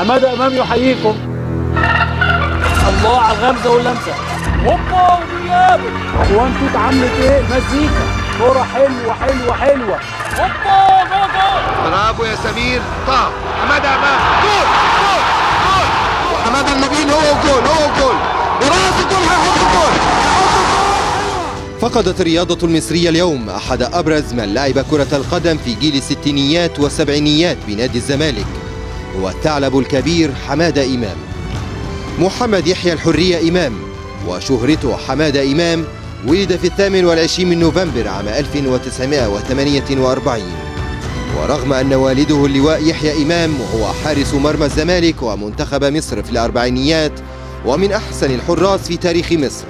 حماده أمام يحييكم. الله على الغمزة واللمسة. هوبا ودياب هو أنتوا عملت إيه؟ مزيكا. كورة حلوة حلوة حلوة. هوبا جول جول برافو يا سمير. طه حماده امام جول جول جول. حماده المبين هو جول هو جول وراس الجول هيحط الجول فقدت الرياضة المصرية اليوم أحد أبرز من لعب كرة القدم في جيل الستينيات والسبعينيات بنادي الزمالك. هو الثعلب الكبير حمادة إمام. محمد يحيى الحرية إمام وشهرته حمادة إمام ولد في الثامن والعشرين من نوفمبر عام 1948 ورغم أن والده اللواء يحيى إمام وهو حارس مرمى الزمالك ومنتخب مصر في الأربعينيات ومن أحسن الحراس في تاريخ مصر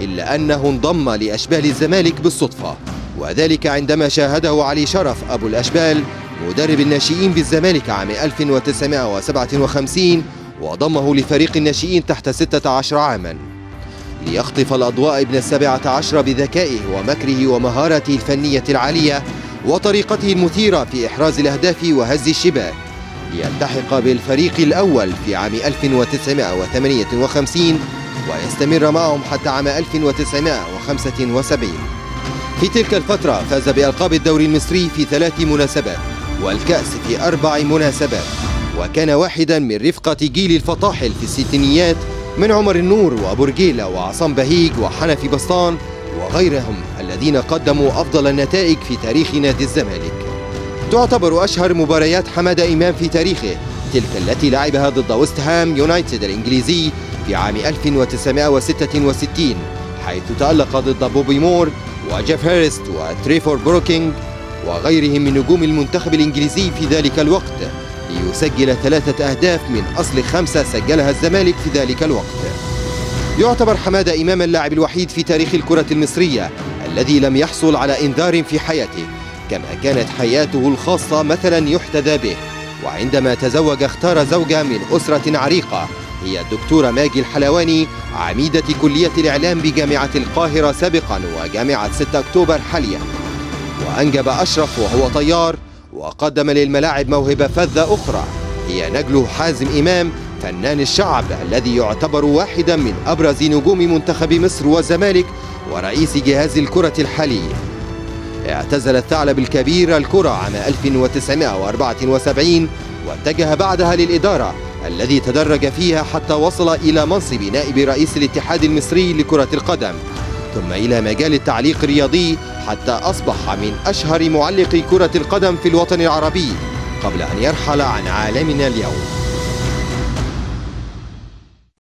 إلا أنه انضم لأشبال الزمالك بالصدفة. وذلك عندما شاهده علي شرف أبو الأشبال مدرب الناشئين بالزمالك عام 1957 وضمه لفريق الناشئين تحت 16 عاما. ليخطف الأضواء ابن السبعة عشر بذكائه ومكره ومهارته الفنية العالية وطريقته المثيرة في إحراز الأهداف وهز الشباك. ليلتحق بالفريق الأول في عام 1958 ويستمر معهم حتى عام 1975 في تلك الفترة فاز بألقاب الدوري المصري في ثلاث مناسبات. والكأس في أربع مناسبات. وكان واحدا من رفقة جيل الفطاحل في الستينيات من عمر النور وأبو رجيلة وعصام بهيج وحنفي بسطان وغيرهم الذين قدموا أفضل النتائج في تاريخ نادي الزمالك. تعتبر أشهر مباريات حمادة إمام في تاريخه تلك التي لعبها ضد ويست هام يونايتد الإنجليزي في عام 1966 حيث تألق ضد بوبي مور وجيف هيرست وتريفور بروكينج وغيرهم من نجوم المنتخب الإنجليزي في ذلك الوقت ليسجل ثلاثة أهداف من أصل خمسة سجلها الزمالك في ذلك الوقت. يعتبر حمادة إمام اللاعب الوحيد في تاريخ الكرة المصرية الذي لم يحصل على إنذار في حياته كما كانت حياته الخاصة مثلا يحتذى به. وعندما تزوج اختار زوجة من أسرة عريقة هي الدكتورة ماجي الحلواني عميدة كلية الإعلام بجامعة القاهرة سابقا وجامعة 6 أكتوبر حاليا. وأنجب أشرف وهو طيار وقدم للملاعب موهبة فذة أخرى. هي نجله حازم إمام فنان الشعب الذي يعتبر واحدا من أبرز نجوم منتخب مصر والزمالك ورئيس جهاز الكرة الحالي اعتزل الثعلب الكبير الكرة عام 1974 واتجه بعدها للإدارة الذي تدرج فيها حتى وصل إلى منصب نائب رئيس الاتحاد المصري لكرة القدم. ثم إلى مجال التعليق الرياضي حتى أصبح من أشهر معلقي كرة القدم في الوطن العربي قبل أن يرحل عن عالمنا اليوم.